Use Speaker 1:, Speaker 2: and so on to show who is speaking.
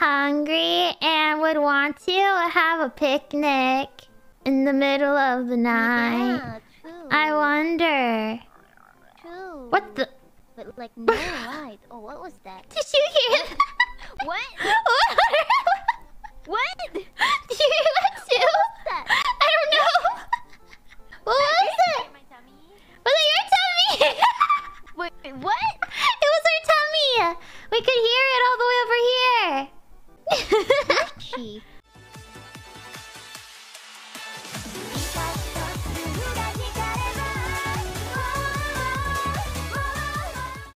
Speaker 1: hungry and would want to have a picnic in the middle of the night.
Speaker 2: Yeah.
Speaker 1: I wonder.
Speaker 2: True.
Speaker 1: What the?
Speaker 2: But like no light. Oh, what was that?
Speaker 1: Did you hear?
Speaker 2: What?
Speaker 1: what?
Speaker 2: What?
Speaker 1: Did you hear that too?
Speaker 2: that?
Speaker 1: I don't know. What was it? Was it your tummy?
Speaker 2: Wait, what?
Speaker 1: it was her tummy. We could hear it all the way over.
Speaker 2: She.